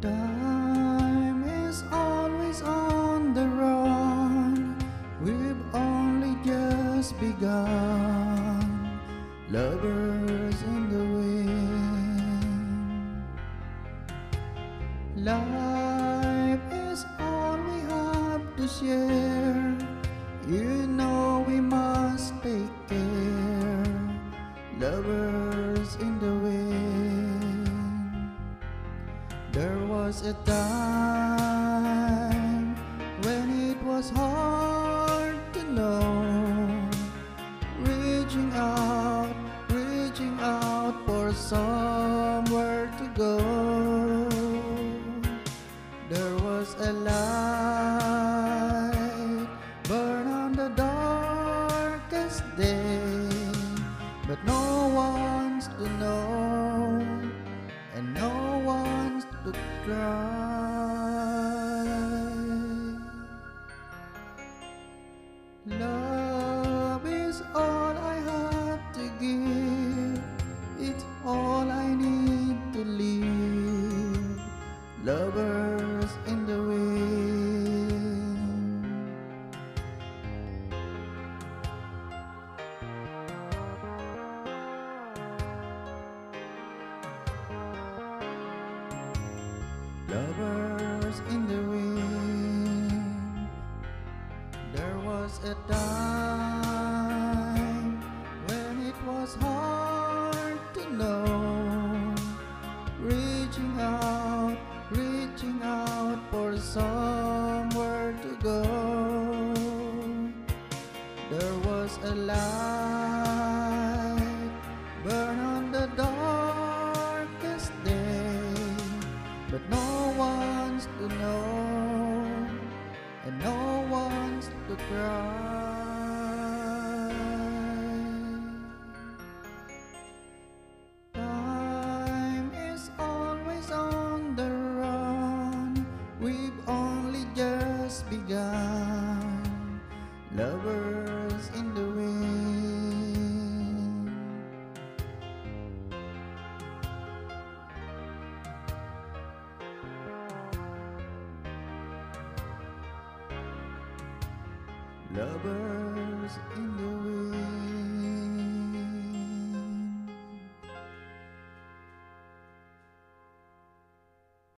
Time is always on the run. We've only just begun. Lovers in the wind. Life is all we have to share. You know we must take care. Lovers. Was a time when it was hard to know. Reaching out, reaching out for somewhere to go. There was a light burn on the darkest day, but no one's to know, and no one's to cry. Lovers in the wind. There was a time when it was hard to know. Reaching out, reaching out for somewhere to go. There was a light Lovers in the.